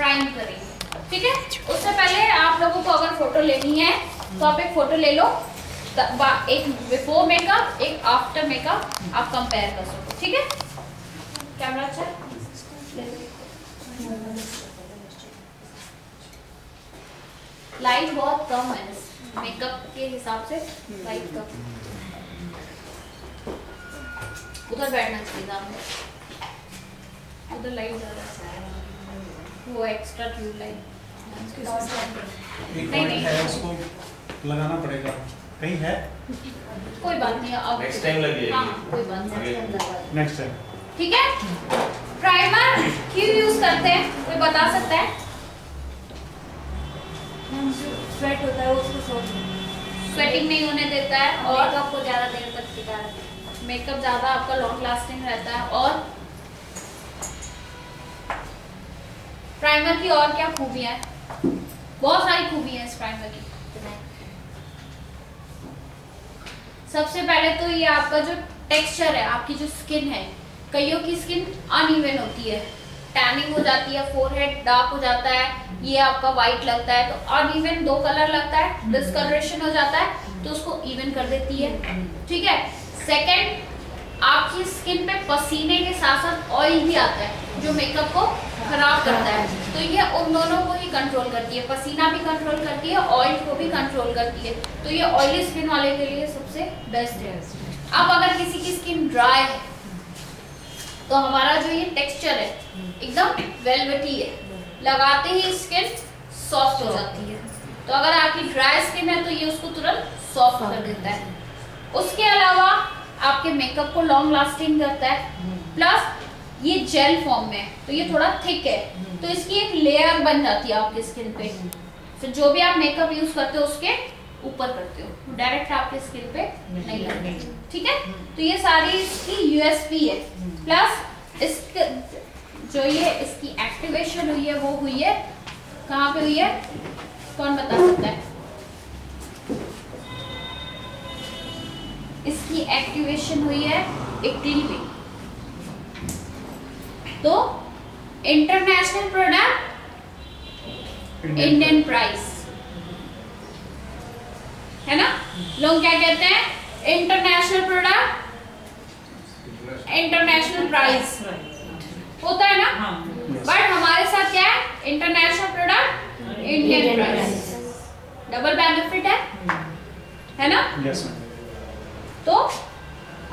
Prime करेंगे ठीक है? उससे पहले आप लोगों को अगर फ़ोटो लेनी है तो आप एक फ़ोटो ले लो। एक बिफोर मेकअप एक आफ्टर मेकअप आप कंपेयर कर सको। ठीक है? कैमरा अच्छा लाइट बहुत कम है। मेकअप के हिसाब से लाइट कम। उधर बैठना चाहिए उधर लाइट ज़्यादा वो एक्स्ट्रा ट्यूब लाइट नहीं नहीं। है उसको लगाना पड़ेगा। कहीं है? कोई बात नहीं अब नेक्स्ट टाइम लगी हाँ। कोई बात नहीं नेक्स्ट टाइम ठीक है? प्राइमर क्यों यूज़ करते हैं? कोई बता सकता है? स्वेट होता है उसको सोच स्वेटिंग नहीं होने देता है और और आपको ज़्यादा देर तक टिका रहता है मेकअप ज़्यादा आपका लॉन्ग लास्टिंग रहता है और प्राइमर की और क्या खूबियाँ हैं? बहुत सारी खूबियाँ इस प्राइमर की। सबसे पहले तो ये आपका जो टेक्सचर है, आपकी जो स्किन है, कईयों की स्किन अनइवन होती है। टैनिंग हो जाती है फोरहेड डार्क हो जाता है, ये आपका वाइट लगता है तो अनइवन दो कलर लगता है डिस्कलरेशन हो जाता है तो उसको इवन कर देती है। ठीक है? सेकंड आपकी स्किन पे पसीने के साथ साथ ऑयल भी आता है, जो मेकअप को खराब करता है। तो ये उन दोनों को ही कंट्रोल करती है पसीना भी कंट्रोल करती है ऑयल को भी कंट्रोल करती है। तो ये ऑयली स्किन वाले के लिए सबसे बेस्ट है। अब अगर किसी की स्किन ड्राई है तो हमारा जो ये टेक्सचर है एकदम वेलवेटी है। लगाते ही स्किन सॉफ्ट हो जाती है। तो अगर आपकी ड्राई स्किन है तो ये उसको तुरंत सॉफ्ट कर देता है। उसके अलावा आपके मेकअप को लॉन्ग लास्टिंग करता है। प्लस ये जेल फॉर्म में है तो ये थोड़ा थिक है तो इसकी एक लेयर बन जाती है आपकी स्किन पे। तो जो भी आप मेकअप यूज़ करते हो उसके ऊपर करते हो। डायरेक्ट आपके स्किन पे नहीं लगते। ठीक है? तो ये सारी इसकी यूएसपी है। प्लस इसके जो ये इसकी एक्टिवेशन हुई है वो हुई है। कहाँ पे हुई है? कौन बता सकता है? इसकी एक्टिवेशन हुई है इटली में। तो इंटरनेशनल प्रोडक्ट इंडियन प्राइस है ना? लोग क्या कहते हैं? इंटरनेशनल प्रोडक्ट इंटरनेशनल प्राइस होता है ना? बट हमारे साथ क्या है? International product Indian price double benefit है? है ना? यस तो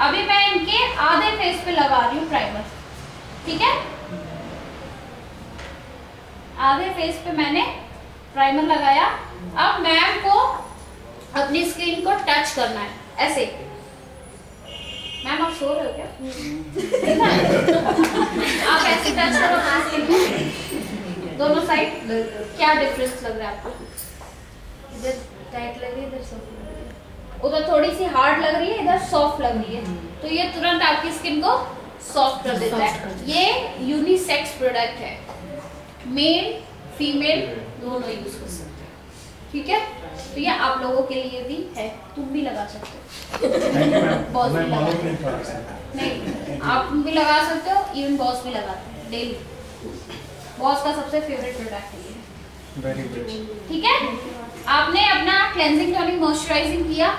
अभी मैं इनके आधे फेस पे लगा रही हूँ प्राइमर ठीक है? आधे फेस पे मैंने प्राइमर लगाया। अब मैम को अपनी स्किन को टच करना है ऐसे। मैम आप सो रहे हो क्या? आप ऐसे टच करो। दोनों साइड क्या डिफरेंस लग रहा है आपको? इधर टाइट लगी इधर सॉफ्ट लगी उधर थोड़ी सी हार्ड लग रही है इधर सॉफ्ट लग रही है। तो ये तुरंत आपकी स्किन को सॉफ्ट कर देता है। ये यूनिसेक्स प्रोडक्ट है। मेल फीमेल दोनों यूज़ कर सकते हैं। ठीक है? तो ये आप लोगों के लिए भी है। तुम भी लगा सकते हो। थैंक यू मैम बहुत मैं भी लगा नहीं ऐसे। नहीं आप भी लगा सकते हो इवन बॉस भी लगाते हैं डेली बॉस का सबसे फेवरेट प्रोडक्ट है ये। वेरी गुड ठीक है? आपने अपना क्लेंजिंग टोनिंग मॉइस्चराइजिंग किया।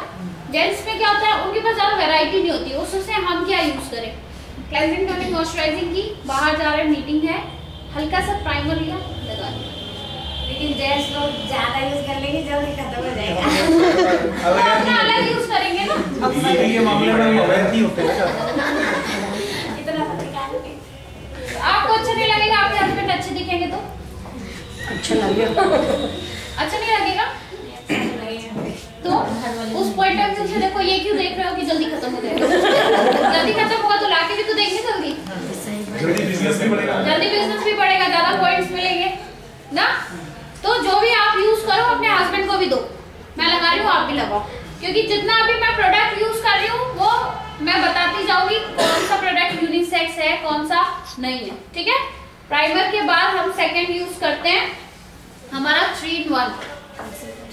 जेंट्स में क्या होता है उनके पास ज़्यादा वैरायटी नहीं होती उससे हम क्या यूज़ करें? क्लेंजिंग टोनिंग मॉइस्चराइजिंग की बाहर जा रहे मीटिंग है। हल्का सा प्राइमर लिया लगा लेकिन जेंट्स लोग ज़्यादा यूज़ कर लेंगे जल्दी खत्म हो जाएगा। अपना अलग यूज़ करेंगे ना। ये ये मामले में हम अवैध नहीं होते ना। इतना आपको अच्छा नहीं लगेगा आपके हस्बैंड अच्छे दिखेंगे तो। अच्छा लगेगा। अच्छा नहीं लगेगा? तो उस पॉइंट ऑफ़ व्यू से देखो ये क्यों देख रहे हो कि जल्दी खत्म हो जाएगा? जल्दी खत्म होगा तो लाके भी तो देंगे जल्दी। जल्दी बिज़नेस भी बढ़ेगा। जल्दी बिज़नेस भी बढ़ेगा ज़्यादा पॉइंट्स मिलेंगे। ना? तो जो भी आप यूज़ करो अपने हस्बैंड को भी दो। मैं लगा रही हूँ आप भी लगाओ। क्योंकि जितना अभी मैं प्रोडक्ट यूज़ कर रही हूँ वो मैं बताती जाऊँगी कौन सा प्रोडक्ट यूनिसेक्स है कौन सा नहीं है। ठीक है? प्राइमर के बाद हम सेकंड यूज़ करते हैं। हमारा three in one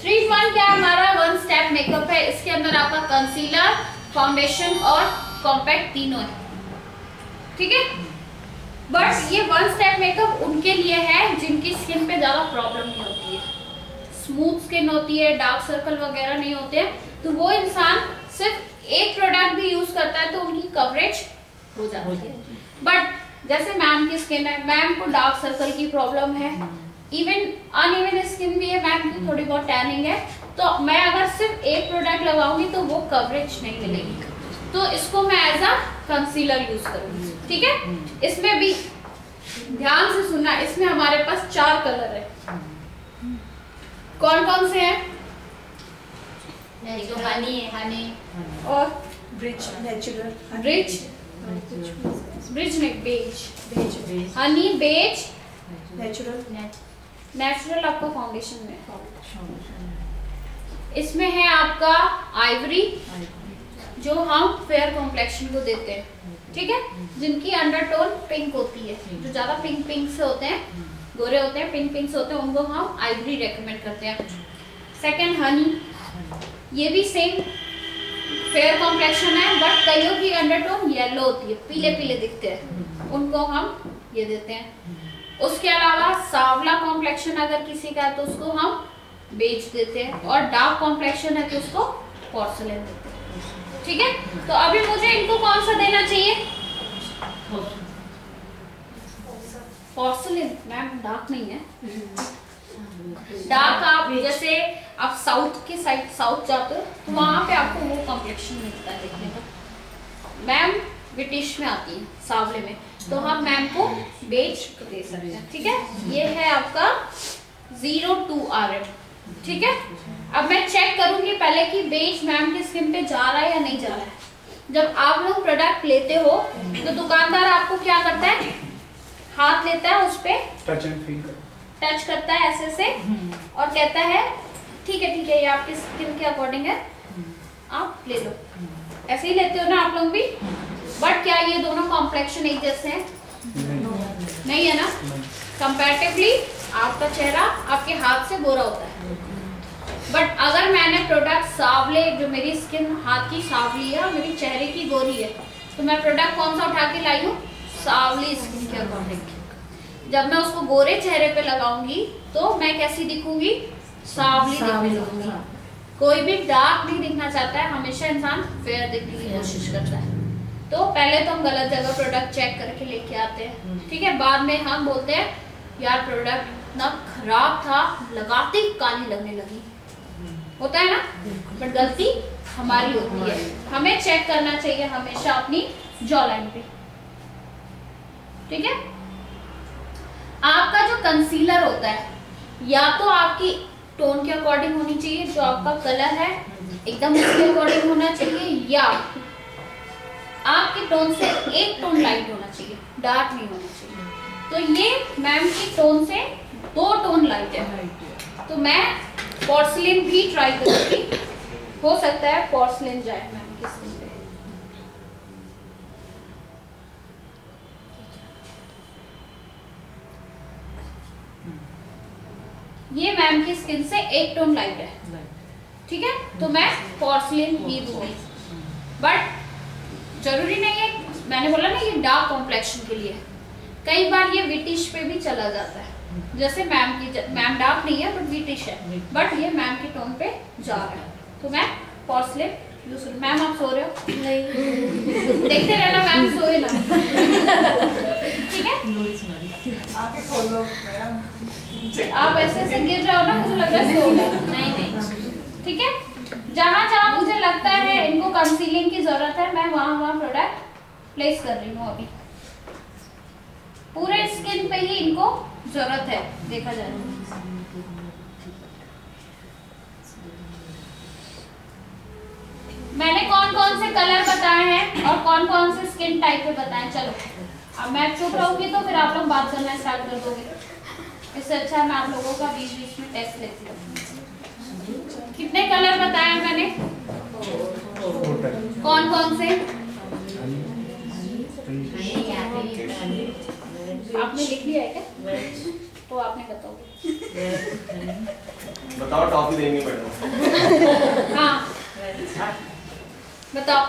three one क्या हमारा वन स्टेप मेकअप है। इसके अंदर आपका कंसीलर फाउंडेशन और कॉम्पैक्ट तीनों है। ठीक है? बट ये वन स्टेप मेकअप उनके लिए है जिनकी स्किन पे ज़्यादा प्रॉब्लम नहीं होती है। स्मूथ स्किन होती है डार्क सर्कल वगैरह नहीं होते हैं। तो वो इंसान सिर्फ़ एक प्रोडक्ट भी यूज़ करता है तो उनकी कवरेज हो जाती है। बट जैसे मैम की स्किन है मैम को डार्क सर्कल की प्रॉब्लम है। इवन अनइवन स्किन भी है मैम की थोड़ी बहुत टैनिंग है। तो मैं अगर सिर्फ़ एक प्रोडक्ट लगाऊँगी तो वो कवरेज नहीं मिलेगी। तो इसको मैं एज अ कंसीलर यूज़ करूँगी ठीक है? इसमें भी ध्यान से सुनना इसमें हमारे पास चार कलर है। कौन कौन से हैं? तो हनी है हनी और ब्रिज नेचुरल ब्रिज ब्रिज नहीं beige beige honey beige natural natural आपका फाउंडेशन में। इसमें है आपका आइवरी जो हम फेयर कॉम्प्लेक्शन को देते हैं। ठीक है? जिनकी अंडरटोन पिंक होती है। जो ज़्यादा पिंक पिंक से होते हैं गोरे होते हैं पिंक पिंक से होते हैं उनको हम आइवरी रेकमेंड करते हैं। सेकंड हनी ये भी सेम फेयर कॉम्प्लेक्शन है बट कईयों की अंडरटोन येलो होती है पीले पीले दिखते हैं। उनको हम ये देते हैं। उसके अलावा सावला कॉम्प्लेक्शन अगर किसी का है तो उसको हम बेच देते हैं और डार्क कॉम्प्लेक्शन है तो उसको पोर्सलेन देते हैं। ठीक है? तो अभी मुझे इनको कौन सा देना चाहिए? पोर्सलेन मैम डार्क नहीं है। डार्क आप जैसे आप साउथ के साइड साउथ जाते हो तो वहाँ पे आपको वो कॉम्प्लेक्शन मिलता है देखने का। मैम, ब्रिटिश में आती है, सावले में। तो हम मैम को बेच दे सकते हैं ठीक है? ये है आपका ज़ीरो टू आर ठीक है? अब मैं चेक करूँगी पहले कि बेच मैम की स्किन पे जा रहा है या नहीं जा रहा है। जब आप लोग प्रोडक्ट लेते हो तो दुकानदार आपको क्या करता है? हाथ लेता है उस पे। टच एंड फील टच करता है ऐसे से और कहता है ठीक है ठीक है ये आपकी स्किन के अकॉर्डिंग है आप ले लो। ऐसे ही लेते हो ना आप लोग भी? बट क्या ये दोनों कॉम्प्लेक्शन एक जैसे हैं? नहीं है ना? कंपैरेटिवली आपका चेहरा आपके हाथ से गोरा होता है। बट अगर मैंने प्रोडक्ट सावले जो मेरी स्किन हाथ की सावली है और मेरी चेहरे की गोरी है तो मैं प्रोडक्ट कौन सा उठा के लाई हूँ? सावली स्किन के अकॉर्डिंग जब मैं उसको गोरे चेहरे पे लगाऊँगी तो मैं कैसी दिखूँगी? सावली दिखने लगूँगी कोई भी डार्क नहीं दिखना चाहता है हमेशा इंसान फेयर दिखने की कोशिश करता है। तो पहले तो हम गलत जगह प्रोडक्ट चेक करके लेके आते हैं। ठीक है बाद में हम बोलते हैं यार प्रोडक्ट इतना खराब था लगाते ही काली लगने लगी। होता है ना? बट गलती हमारी होती है। हमें चेक करना चाहिए हमेशा अपनी जॉ लाइन पे। ठीक है? आपका जो कंसीलर होता है या तो आपकी टोन के अकॉर्डिंग होनी चाहिए जो आपका कलर है एकदम उसके अकॉर्डिंग होना चाहिए या आपके टोन से एक टोन लाइट होना चाहिए डार्क नहीं होना चाहिए। तो ये मैम की टोन से दो टोन लाइट है। तो मैं पोर्सलिन भी ट्राई करूँगी। हो सकता है पोर्सलिन जाए मैम की स्किन पे। ये मैम की स्किन से एक टोन लाइट है। ठीक है? तो मैं पोर्सलिन ही दूँगी। बट ज़रूरी नहीं है। मैंने बोला ना ये डार्क कॉम्प्लेक्शन के लिए। कई बार ये विटिश पे भी चला जाता है। जैसे मैम की मैम डार्क नहीं है बट विटिश है। बट ये मैम के टोन पे जा रहा है। तो मैं पोर्सलिन यूज़ करूँ मैम आप सो रहे हो? नहीं। देखते रहना मैम सोए ना। ठीक है? आप ऐसे ऐसे गिर रहे हो ना मुझे लग रहा है सो नहीं नहीं। ठीक है? जहाँ जहाँ मुझे लगता है इनको कंसीलिंग की ज़रूरत है, मैं वहाँ वहाँ प्रोडक्ट प्लेस कर रही हूँ अभी। पूरे स्किन पे ही इनको ज़रूरत है, देखा जाए तो। मैंने कौन कौन से कलर बताए हैं और कौन कौन से स्किन टाइप पे बताए चलो। अब मैं चुप रहूँगी तो फिर आप लोग बात करना स्टार्ट कर दोगे। इससे अच्छा मैं आप लोगों का बीच बीच में टेस्ट लेती हूँ कितने कलर बताया मैंने? कौन कौन से? आपने लिख लिया है क्या? तो आपने बताओगे बताओ टॉफी देंगे मैडम हाँ। बताओ।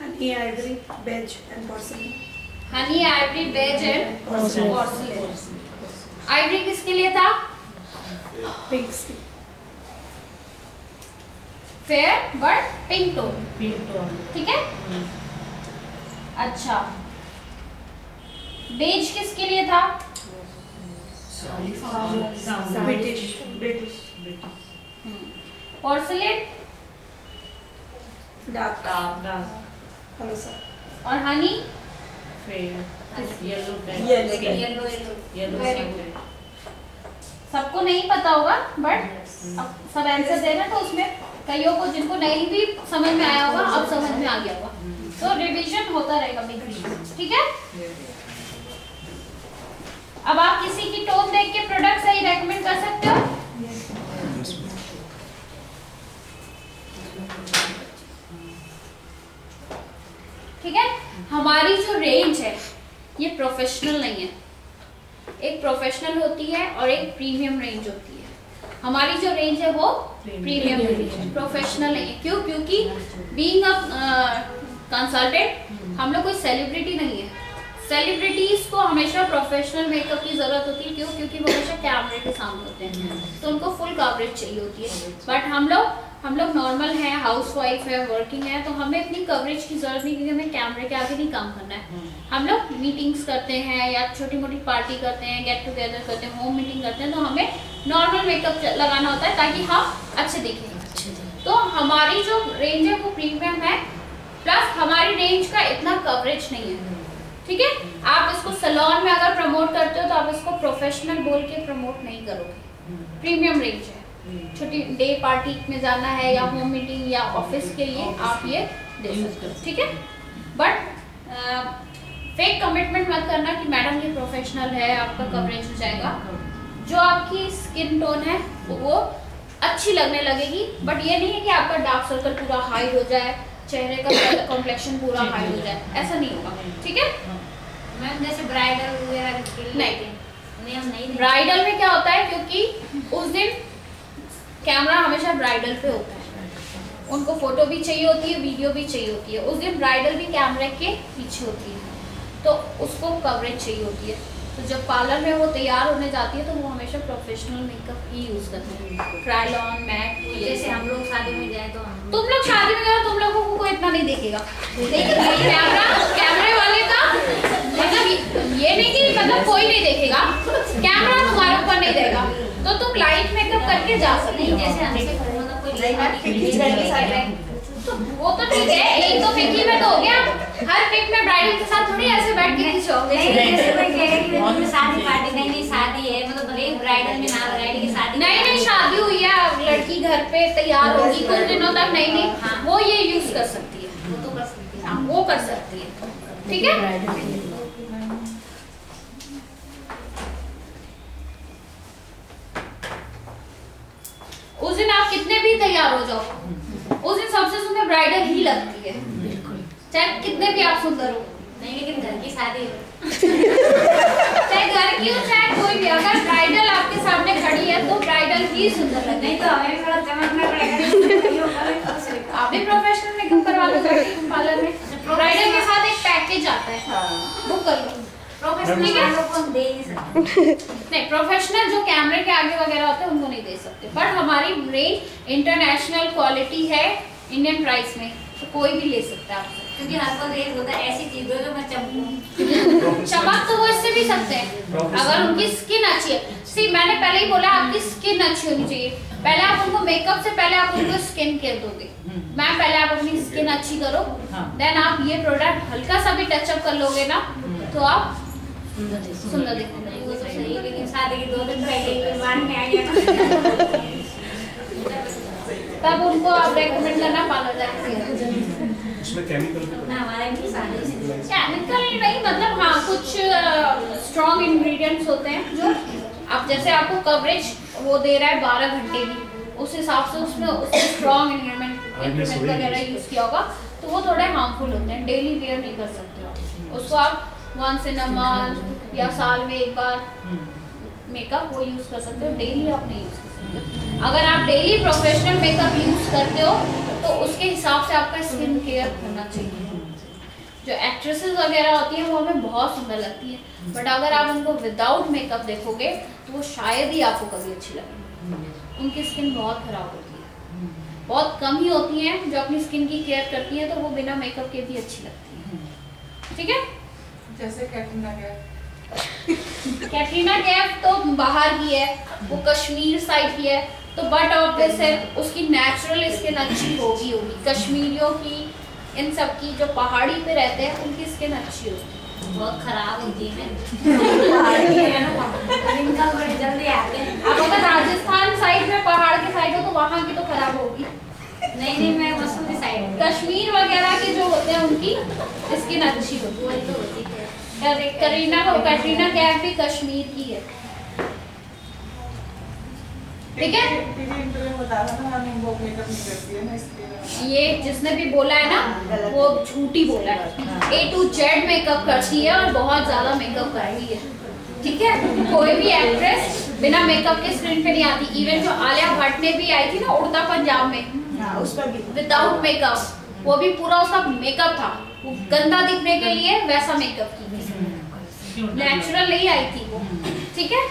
Honey ivory beige and porcelain honey ivory beige and Porcelain. Ivory किसके लिए था? Skin. Fair but pink tone pink tone ठीक है? अच्छा। बेज किसके लिए था? और हनी सबको नहीं पता होगा बट yes. सब आंसर देना तो उसमें कईयों को जिनको नहीं भी समझ में आया होगा अब समझ में आ गया होगा। तो रिवीजन होता रहेगा बिग ठीक है? अब आप किसी की टोन देख के प्रोडक्ट सही रेकमेंड कर सकते हो? ठीक है? हमारी जो रेंज है ये प्रोफेशनल नहीं है। एक प्रोफेशनल होती है और एक प्रीमियम रेंज होती है। हमारी जो रेंज है वो प्रीमियम प्रोफेशनल है। क्यों? क्योंकि बीइंग अ कंसल्टेंट हम लोग कोई सेलिब्रिटी नहीं है। सेलिब्रिटीज को हमेशा प्रोफेशनल मेकअप की ज़रूरत होती है। क्यों? क्योंकि वो हमेशा कैमरे के सामने होते हैं। तो उनको फुल कवरेज चाहिए होती है। बट हम लोग हम लोग नॉर्मल हैं हाउस वाइफ है वर्किंग है तो हमें इतनी कवरेज की ज़रूरत नहीं क्योंकि हमें कैमरे के आगे नहीं काम करना है। हम लोग मीटिंग्स करते हैं या छोटी मोटी पार्टी करते हैं गेट टुगेदर करते हैं होम मीटिंग करते हैं तो हमें नॉर्मल मेकअप लगाना होता है ताकि हम अच्छे दिखें। तो हमारी जो रेंज है वो प्रीमियम है प्लस हमारी रेंज का इतना कवरेज नहीं है। ठीक है? आप इसको सलोन में अगर प्रमोट करते हो तो आप इसको प्रोफेशनल बोल के प्रमोट नहीं करोगे। प्रीमियम रेंज है। छोटी डे पार्टी में जाना है या होम मीटिंग या ऑफ़िस के लिए आप ये दे सकते हो ठीक है? बट फेक कमिटमेंट मत करना कि मैडम ये प्रोफेशनल है आपका कवरेज हो जाएगा। जो आपकी स्किन टोन है वो अच्छी लगने लगेगी। बट ये नहीं है कि आपका डार्क सर्कल पूरा हाइड हो जाए चेहरे का कॉम्प्लेक्शन पूरा हाइड हो। जाए। ऐसा नहीं होगा ठीक है? मैम जैसे ब्राइडल वगैरह नहीं। ब्राइडल में क्या होता है क्योंकि उस दिन कैमरा हमेशा ब्राइडल पे होता है। उनको फ़ोटो भी चाहिए होती है वीडियो भी चाहिए होती है। उस दिन ब्राइडल भी कैमरे के पीछे होती है। तो उसको कवरेज चाहिए होती है। तो जब पार्लर में वो तैयार होने जाती है तो वो हमेशा प्रोफेशनल मेकअप ही यूज़ करते हैं। ट्रायलॉन मैक जैसे हम लोग शादी में जाए तो तुम लोग शादी में गए तुम लोगों को कोई इतना नहीं देखेगा। लेकिन कैमरा कैमरे वाले का मतलब ये नहीं कि मतलब कोई नहीं देखेगा। कैमरा तुम्हारे ऊपर नहीं देगा। तो तुम लाइट मेकअप करके जा सकते नहीं हो। जैसे हमसे मतलब कोई में। तो वो तो ठीक है एक तो पिक ही में तो हो गया। हर पिक में ब्राइडल के साथ थोड़ी ऐसे बैठ के खिंचोगे नहीं जैसे कोई कहे कि मेरी शादी पार्टी नहीं नहीं शादी है मतलब भले ब्राइडल में ना ब्राइडल की शादी नहीं नहीं शादी हुई है लड़की घर पे तैयार होगी कुछ दिनों तक नहीं नहीं वो ये यूज़ कर सकती है। वो तो कर सकती है। हाँ, वो कर सकती है। ठीक है उस दिन आप कितने भी तैयार हो जाओ उस दिन सबसे सुंदर ब्राइडल ही लगती है। चाहे कितने भी आप सुंदर हो। नहीं लेकिन घर की शादी है। चाहे घर की हो चाहे कोई भी अगर ब्राइडल आपके सामने खड़ी है तो ब्राइडल ही सुंदर लगेगी नहीं तो हमें थोड़ा चमकना पड़ेगा। आप भी प्रोफेशनल मेकअप करवा लो पार्लर में ब्राइडल के साथ एक पैकेज आता है। बुक कर लो। प्रोफेशनल ठीक है। हम लोग को दे ही सकते नहीं प्रोफेशनल जो कैमरे के आगे वगैरह होते हैं उनको नहीं दे सकते। पर हमारी रेंज इंटरनेशनल क्वालिटी है इंडियन प्राइस में तो कोई भी ले सकता है। आपसे क्योंकि हर कोई रेट होता है ऐसी चीज़ जो मैं चमकूं। चमक तो वो इससे भी सकते हैं। अगर उनकी स्किन अच्छी है। सी मैंने पहले ही बोला आपकी स्किन अच्छी होनी चाहिए। पहले आप उनको मेकअप से पहले आप उनको स्किन केयर दोगे। मैम पहले आप अपनी स्किन अच्छी करो। हाँ। देन आप ये प्रोडक्ट हल्का सा भी टचअप कर लोगे ना तो आप सुंदर दिखो। सुंदर दिखोगे नहीं, वो तो सही लेकिन शादी के दो दिन पहले ही बाद में आ गया तब उनको आप रेकमेंड करना पार्लर जाके उसमें केमिकल हमारे भी शादी केमिकल नहीं मतलब हाँ कुछ स्ट्रॉन्ग इंग्रेडिएंट्स होते हैं जो आप जैसे आपको कवरेज वो दे रहा है बारह घंटे की उस हिसाब से उसमें उसमें स्ट्रॉन्ग इंग्रेडिएंट वगैरह यूज़ किया होगा तो वो थोड़े हार्मफुल होते हैं डेली वेयर नहीं कर सकते उसको आप वंस इन अ मंथ या साल में एक बार। मेकअप वो यूज़ कर सकते हो डेली आप नहीं यूज़ कर सकते। अगर आप डेली प्रोफेशनल मेकअप यूज़ करते हो तो उसके हिसाब से आपका स्किन केयर होना चाहिए। जो एक्ट्रेसेस वगैरह होती हैं, वो हमें बहुत सुंदर लगती है। बट अगर आप उनको विदाउट मेकअप देखोगे तो वो शायद ही आपको कभी अच्छी लगे उनकी स्किन बहुत खराब होती है। बहुत कम ही होती हैं, जो अपनी स्किन की केयर करती हैं तो वो बिना मेकअप के भी अच्छी लगती है। ठीक है? जैसे कैटरीना कैफ कैटरीना कैफ तो बाहर की है वो कश्मीर साइड की है तो बट ऑब्वियस है उसकी नेचुरल स्किन अच्छी होगी होगी। कश्मीरियों की इन सब की जो पहाड़ी पे रहते हैं उनकी स्किन अच्छी होगी। बहुत खराब होती है। रिंकल जल्दी आते हैं। अगर राजस्थान साइड में पहाड़ के साइड हो तो वहाँ की तो खराब होगी। नहीं नहीं मैं मसूरी साइड कश्मीर वगैरह के जो होते हैं उनकी स्किन अच्छी होती वही तो है। करी- करीना को कैटरीना कैफ भी कश्मीर की है। ठीक है? रहा ये जिसने भी बोला है ना वो झूठी बोला है। ए टू जेड मेकअप करती है और बहुत ज़्यादा मेकअप करती है। ठीक है? कोई भी एक्ट्रेस बिना मेकअप के स्क्रीन पे नहीं आती। इवन जो आलिया भट्ट ने भी आई थी ना उड़ता पंजाब में उस पर विदाउट मेकअप वो भी पूरा उसका मेकअप था। वो गंदा दिखने के लिए वैसा मेकअप की थी। नेचुरल नहीं आई थी वो। ठीक है?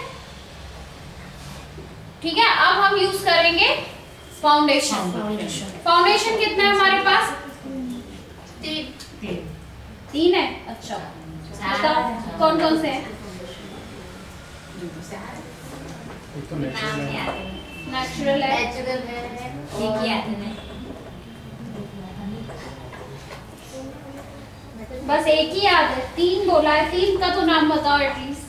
ठीक है अब हम यूज़ करेंगे फाउंडेशन फाउंडेशन कितना है हमारे पास? तीन। है? अच्छा। बताओ कौन कौन से हैं? एक तो नेचुरल है। नेचुरल है। नेचुरल है। एक ही आते हैं। बस एक ही याद है। तीन बोला है तीन का तो नाम बताओ एटलीस्ट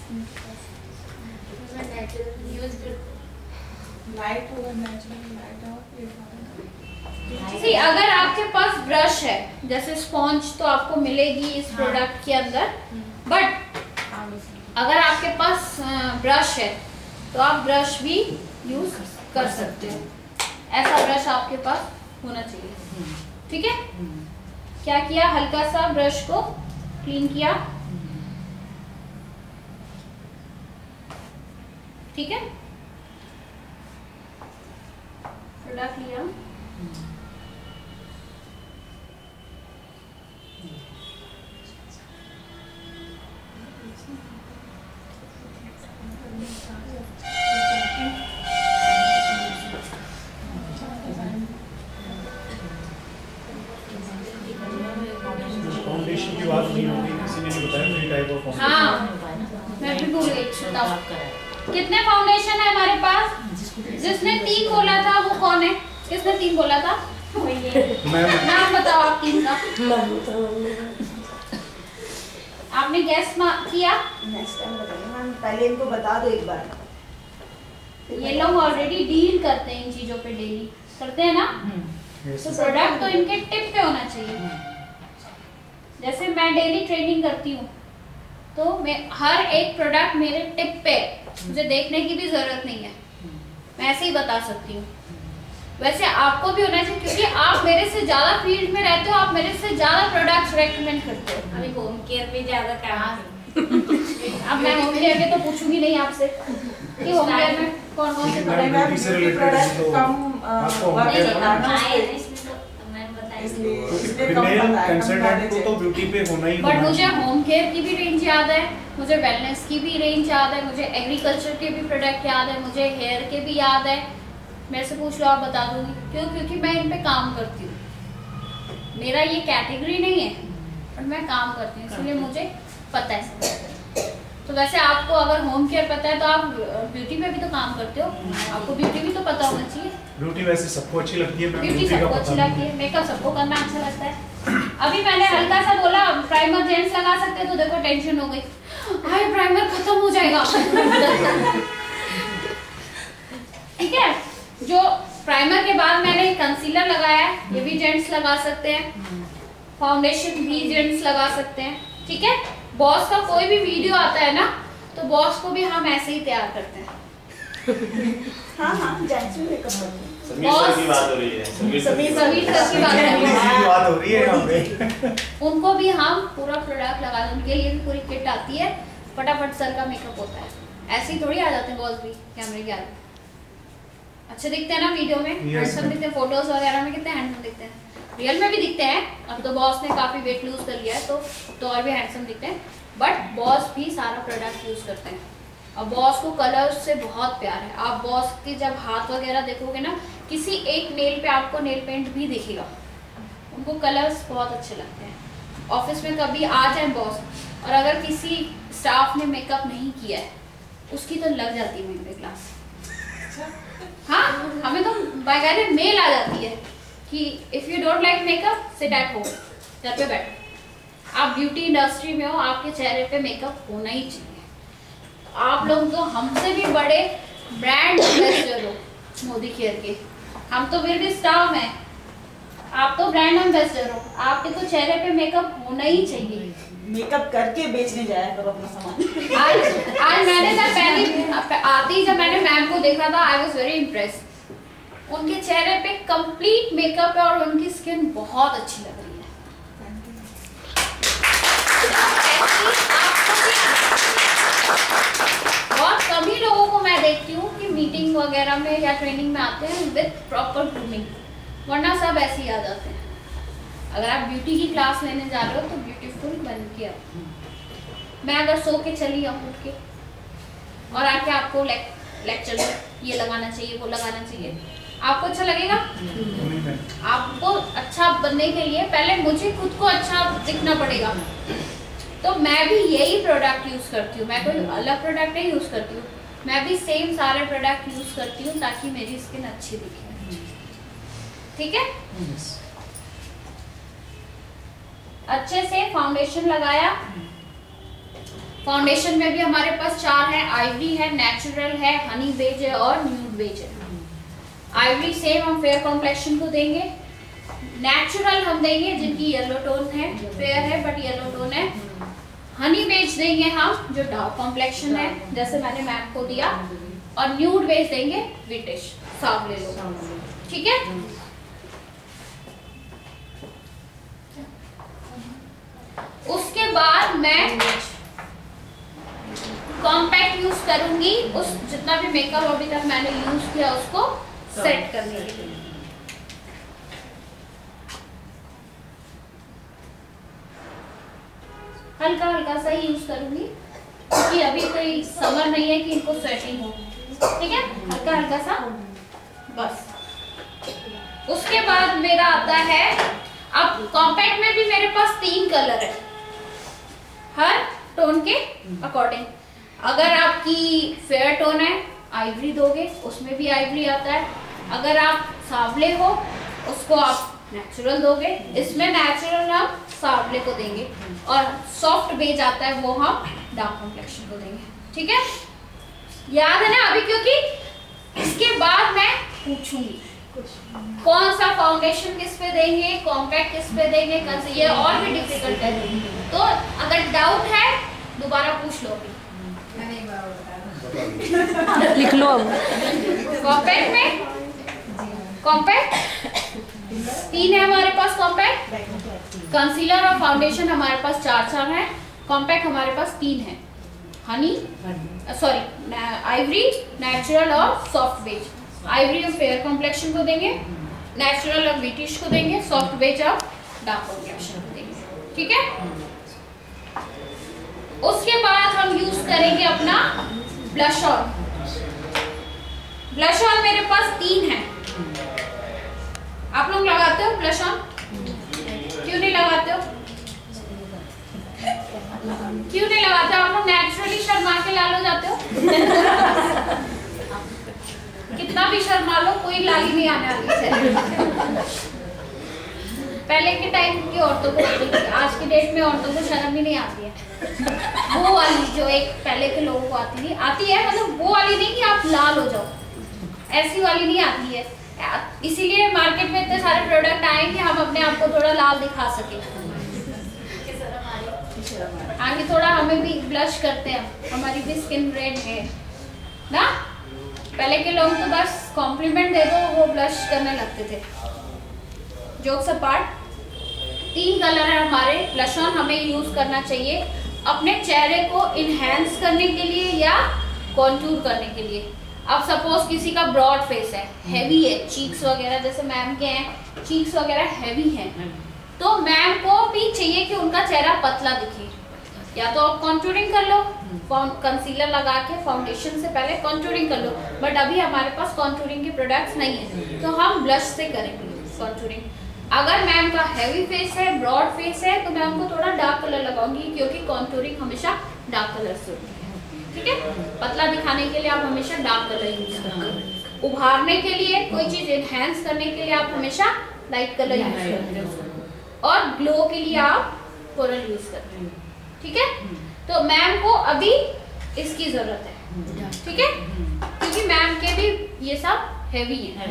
सी अगर आपके पास ब्रश है जैसे स्पॉन्ज तो आपको मिलेगी इस प्रोडक्ट के अंदर बट अगर आपके पास ब्रश है तो आप ब्रश भी यूज़ कर सकते हो। ऐसा ब्रश आपके पास होना चाहिए। ठीक है? क्या किया? हल्का सा ब्रश को क्लीन किया। ठीक है? प्रोडक्ट लिया। आपने गैस किया? नेक्स्ट टाइम बताएँगे मैम पहले इनको बता दो एक बार। ये लोग ऑलरेडी डील करते हैं इन चीज़ों पे डेली करते हैं ना? तो प्रोडक्ट तो इनके टिप पे होना चाहिए। जैसे मैं डेली ट्रेनिंग करती हूँ तो मैं हर एक प्रोडक्ट मेरे टिप पे मुझे देखने की भी ज़रूरत नहीं है। मैं ऐसे ही बता सकती हूँ। वैसे आपको भी होना चाहिए क्योंकि आप मेरे से ज़्यादा फ़ील्ड में रहते हो आप मेरे से ज़्यादा प्रोडक्ट्स रेकमेंड करते हो। अभी होम केयर पे ज़्यादा काम अब मैं होम केयर के तो पूछूँगी नहीं आपसे। कि होम केयर में कौन कौन से प्रोडक्ट तो कम है तो तो ब्यूटी पे होना ही बट मुझे होम केयर की भी रेंज याद है मुझे वेलनेस की भी रेंज याद है मुझे एग्रीकल्चर के भी प्रोडक्ट याद है मुझे हेयर के भी याद है। मेरे से पूछ लो आप बता दूँगी। क्यों? क्योंकि मैं इन पे काम करती हूँ। मेरा ये कैटेगरी नहीं है पर मैं काम करती हूँ इसलिए मुझे पता है तो वैसे आपको अगर होम केयर पता है तो आप ब्यूटी पे भी तो काम करते हो। आपको ब्यूटी भी तो पता होना चाहिए। ब्यूटी वैसे सबको अच्छी लगती है ब्यूटी ब्यूटी सबको अच्छी लगती है। मेकअप सबको करना अच्छा लगता है। अभी मैंने हल्का सा बोला प्राइमर जेंट्स लगा सकते हैं तो देखो टेंशन हो गई। हाय प्राइमर खत्म हो जाएगा। ठीक है? जो प्राइमर के बाद मैंने कंसीलर लगाया है ये भी जेंट्स लगा सकते हैं। फाउंडेशन भी जेंट्स लगा सकते हैं ठीक है? बॉस का कोई भी वीडियो आता है ना तो बॉस को भी हम ऐसे ही तैयार करते हैं। हाँ हाँ जेंट्स भी मेकअप करते हैं। समीर सर की बात हो रही है। समीर सर की समीर सर की बात है। है। इसी की बात हो रही है यहाँ पे। उनको भी हम पूरा प्रोडक्ट लगा दें उनके लिए भी पूरी किट आती है। फटाफट सर का मेकअप होता है। ऐसे ही थोड़ी आ जाते हैं बॉस भी कैमरे के आगे। अच्छे दिखते हैं ना वीडियो में? Yes, हैंडसम दिखते हैं फ़ोटोज़ वगैरह में कितने हैंडसम दिखते हैं? रियल में भी दिखते हैं अब तो बॉस ने काफ़ी वेट लूज कर लिया है तो तो और भी हैंडसम दिखते हैं। बट बॉस भी सारा प्रोडक्ट यूज़ करते हैं। और बॉस को कलर से बहुत प्यार है। आप बॉस के जब हाथ वगैरह देखोगे ना किसी एक नेल पे आपको नेल पेंट भी दिखेगा। उनको कलर्स बहुत अच्छे लगते हैं। ऑफ़िस में कभी आ जाए बॉस और अगर किसी स्टाफ ने मेकअप नहीं किया है उसकी तो लग जाती है पे क्लास हाँ हमें तो बाकायदे मेल आ जाती है कि if you don't like makeup sit at home घर पे बैठो। आप ब्यूटी इंडस्ट्री में हो, आपके चेहरे पे मेकअप होना ही चाहिए। आप लोग तो हमसे भी बड़े ब्रांड एम्बेसडर हो, मोदी केयर के। हम तो फिर भी स्टाफ हैं। आप तो ब्रांड एम्बेसडर हो, आपके तो चेहरे पे मेकअप होना ही चाहिए। मेकअप करके बेचने जाया करो अपना सामान। आज आज मैंने जब पहली, आते ही जब मैंने मैम को देखा था आई वाज वेरी इम्प्रेस उनके चेहरे पे कंप्लीट मेकअप है और उनकी स्किन बहुत अच्छी लग रही है। कम ही लोगों को मैं देखती हूँ कि मीटिंग वगैरह में या ट्रेनिंग में आते हैं विद प्रॉपर ग्रूमिंग वरना सब ऐसे ही आ जाते हैं। अगर आप ब्यूटी की क्लास लेने जा रहे हो तो ब्यूटीफुल बन के आओ। मैं अगर सो के चली आऊँ उठ के और आके आपको लेक, लेक्चर में ये लगाना चाहिए वो लगाना चाहिए आपको अच्छा लगेगा? आपको अच्छा बनने के लिए पहले मुझे खुद को अच्छा दिखना पड़ेगा। तो मैं भी यही प्रोडक्ट यूज़ करती हूँ। मैं कोई अलग प्रोडक्ट नहीं यूज़ करती हूँ। मैं भी सेम सारे प्रोडक्ट यूज़ करती हूँ ताकि मेरी स्किन अच्छी दिखे। ठीक है? अच्छे से फाउंडेशन लगाया। फाउंडेशन में भी हमारे पास चार है आइवरी है नेचुरल है हनी बेज है और न्यूड बेज है। आइवरी सेम हम फेयर कॉम्प्लेक्शन को देंगे। नेचुरल हम देंगे, जिनकी येलो टोन है फेयर है बट येलो टोन है। हनी बेज देंगे हम, जो डार्क कॉम्प्लेक्शन है, जैसे मैंने मैम को दिया। और न्यूड बेज देंगे विटिश सावले लोग। ठीक है? उसके बाद मैं कॉम्पैक्ट यूज़ करूँगी। उस जितना भी मेकअप अभी तक मैंने यूज़ किया, उसको सेट करने के लिए। हल्का हल्का सा ही यूज़ करूँगी, क्योंकि अभी कोई समर नहीं है कि इनको स्वेटिंग हो। ठीक है? हल्का हल्का सा। बस। उसके बाद मेरा आता है, अब कॉम्पैक्ट में भी मेरे पास तीन कलर है। हर टोन के अकॉर्डिंग अगर आपकी फेयर टोन है आइवरी दोगे, उसमें भी आइवरी आता है. अगर आप सावले हो, उसको आप नेचुरल दोगे. इसमें नेचुरल हम सावले को देंगे. और सॉफ्ट बेज आता है, वो हम डार्क कॉम्प्लेक्शन को देंगे. ठीक है? याद है ना अभी? क्योंकि इसके बाद मैं पूछूँगी. कौन सा फाउंडेशन किस पे देंगे कॉम्पैक्ट किस पे देंगे कौन से ये और भी डिफ़िकल्ट है। तो अगर डाउट है दोबारा पूछ लो अभी। लिख लो अब। कॉम्पैक्ट में? कॉम्पैक्ट तीन है हमारे पास कॉम्पैक्ट कंसीलर और फाउंडेशन हमारे पास चार चार है। कॉम्पैक्ट हमारे पास तीन है। हनी सॉरी आइवरी नेचुरल और सॉफ्ट बेज आइवरी और फेयर कॉम्प्लेक्शन को देंगे नेचुरल और ब्रिटिश को देंगे सॉफ्ट बेज और डार्क कॉम्प्लेक्शन को देंगे। ठीक है? उसके बाद हम यूज़ करेंगे अपना ब्लश ऑन ब्लश ऑन मेरे पास तीन है। आप लोग लगाते हो ब्लश ऑन क्यों नहीं लगाते हो? क्यों नहीं लगाते हो? आप लोग नेचुरली शर्मा के लाल हो जाते हो। कितना भी शर्मा लो, कोई लाली नहीं आने वाली है पहले के टाइम की औरतों को आज की डेट में औरतों को शर्म ही नहीं आती है। वो वाली जो एक पहले के लोगों को आती थी, आती है मतलब वो वाली नहीं कि आप लाल हो जाओ। ऐसी वाली नहीं आती है। इसीलिए मार्केट में इतने सारे प्रोडक्ट आए कि हम अपने आप को थोड़ा लाल दिखा सके। आगे थोड़ा हमें भी ब्लश करते हैं। हमारी भी स्किन रेड है। ना? पहले के लोग तो बस कॉम्प्लीमेंट दे दो वो ब्लश करने लगते थे। जोक्स अपार्ट तीन कलर है हमारे ब्लश ऑन हमें यूज़ करना चाहिए। अपने चेहरे को इनहेंस करने के लिए या कॉन्टूर करने के लिए। अब सपोज़ किसी का ब्रॉड फेस है हैवी है चीक्स वगैरह जैसे मैम के हैं चीक्स वगैरह हैवी हैं। तो मैम को भी चाहिए कि उनका चेहरा पतला दिखे। या तो आप कॉन्टूरिंग कर लो कंसीलर लगा के फाउंडेशन से पहले कॉन्टूरिंग कर लो। बट अभी हमारे पास कॉन्टूरिंग के प्रोडक्ट्स नहीं है। तो हम ब्लश से करेंगे कॉन्टूरिंग अगर मैम का हैवी फेस है ब्रॉड फेस है तो मैं उनको थोड़ा डार्क कलर लगाऊँगी क्योंकि कॉन्टूरिंग हमेशा डार्क कलर से होती है। ठीक है? पतला दिखाने के लिए आप हमेशा डार्क कलर यूज़ करना उभारने के लिए कोई चीज़ एनहेंस करने के लिए आप हमेशा लाइट कलर यूज़ करते हो और ग्लो के लिए आप कोरल यूज़ करते हो ठीक है? तो मैम को अभी इसकी ज़रूरत है। ठीक है? क्योंकि मैम के भी ये सब हैवी है।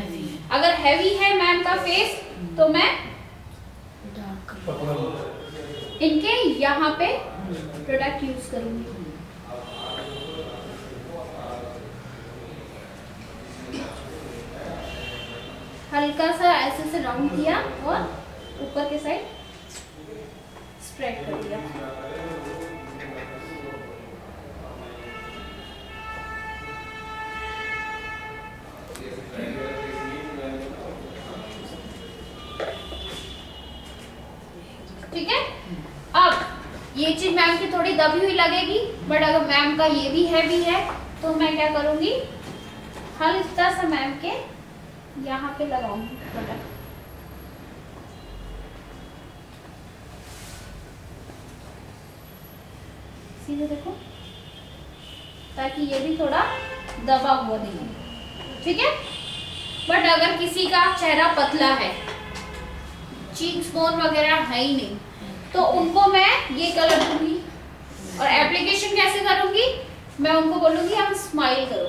अगर हैवी है मैम का फेस तो मैं इनके यहाँ पे प्रोडक्ट यूज़ करूँगी। हल्का सा ऐसे से राउंड किया और ऊपर के साइड स्प्रेड कर दिया। ठीक है? अब, ये चीज़ मैम की थोड़ी दबी हुई लगेगी बट अगर मैम का ये भी हैवी है तो मैं क्या करूँगी? हल्का सा मैम के यहाँ पे लगाऊँगी सीधे देखो, ताकि ये भी थोड़ा दबा हुआ दिखे। ठीक है? बट अगर किसी का चेहरा पतला है चीक्स बोन वगैरह है ही नहीं तो उनको मैं ये कलर दूँगी। और एप्लीकेशन कैसे करूँगी? मैं उनको बोलूँगी हम स्माइल करो।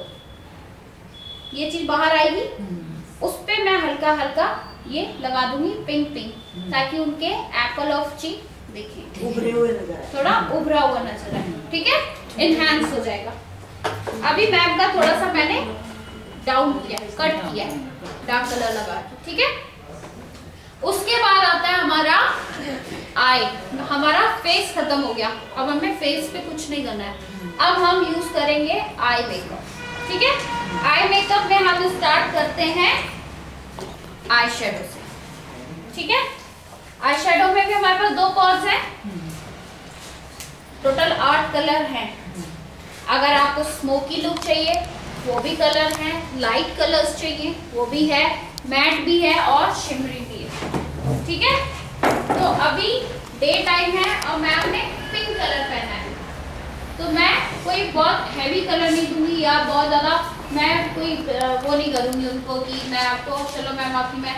ये चीज़ बाहर आएगी। उस पे मैं हल्का हल्का ये लगा दूँगी पिंक पिंक ताकि उनके एप्पल ऑफ़ चीक दिखे। उभरे हुए नज़र थोड़ा उभरा हुआ नज़र आए। ठीक है? इनहेंस हो जाएगा। अभी मैम का थोड़ा सा मैंने डाउन किया है कट किया है डार्क कलर लगा ठीक है? उसके बाद आता है हमारा आई हमारा फेस खत्म हो गया. अब हमें फेस पे कुछ नहीं करना है. अब हम यूज़ करेंगे आई मेकअप ठीक है? आई मेकअप में हम स्टार्ट करते हैं आई शेडो से ठीक है? आई शेडो में भी हमारे पास दो कॉर्स हैं. टोटल आठ कलर हैं. अगर आपको स्मोकी लुक चाहिए वो भी कलर है लाइट कलर्स चाहिए, वो भी है मैट भी है और शिमरी भी है। ठीक है? तो अभी डे टाइम है और मैम ने पिंक कलर पहना है। तो मैं कोई बहुत हैवी कलर नहीं दूँगी या बहुत ज़्यादा मैं कोई वो नहीं करूँगी उनको कि मैं आपको, चलो मैम आपकी मैं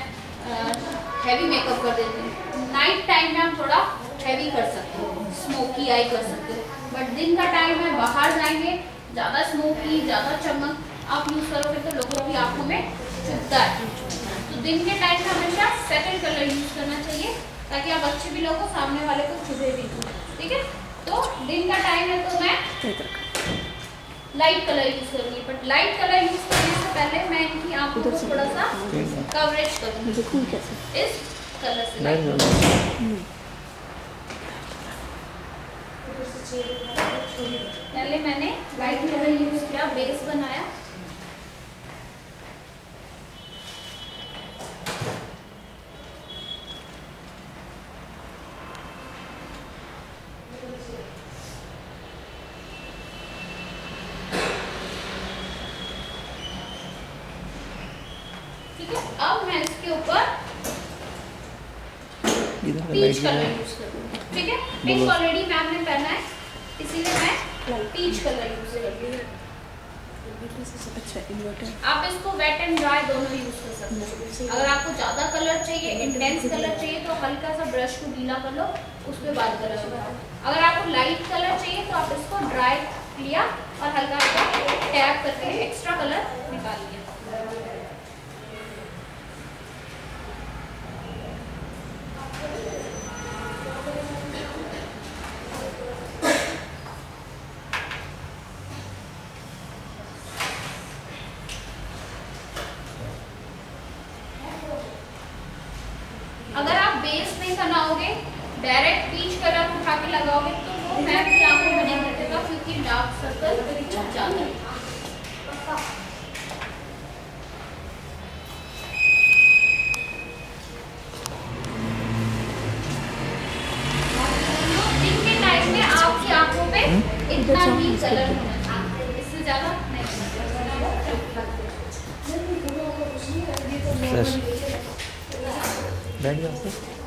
हैवी मेकअप कर देती हूँ। नाइट टाइम में हम थोड़ा हैवी कर सकते हो स्मोकी आई कर सकते हो। बट दिन का टाइम है, बाहर जाएँगे ज़्यादा स्मोकी ज़्यादा चमक आप यूज़ करोगे तो लोगों की आँखों में चुभता है। तो दिन के टाइम में हमेशा सेकंड कलर यूज़ करना चाहिए ताकि आप अच्छे भी लोगों सामने वाले को चुभे भी ठीक है? तो दिन का टाइम है तो मैं लाइट कलर यूज़ करूँगी बट लाइट कलर यूज़ करने से पहले मैं इनकी आँखों को थोड़ा सा कवरेज करूँगी। इस कलर से light पहले मैंने लाइट कलर यूज़ किया बेस बनाया। ठीक है अब मैं इसके ऊपर पीच कलर यूज़ करूँगी। ठीक है पिंक ऑलरेडी मैम ने पीच कलर यूज़ करूँगी आप इसको वेट एंड ड्राई दोनों यूज़ कर सकते हो। अगर आपको ज़्यादा कलर चाहिए इंटेंस कलर चाहिए तो हल्का सा ब्रश को गीला कर लो उस पर बाद कलर लगाओ अगर आपको लाइट कलर चाहिए तो आप इसको ड्राई लिया और हल्का हल्का टैप करके एक्स्ट्रा कलर निकाल लिया अगर आप बेस नहीं बनाओगे डायरेक्ट पीच कलर उठा के लगाओगे तो वो मैम की आँखों में नहीं कटेगा क्योंकि डार्क सर्कल बहुत ज़्यादा है यस बैठ जाओ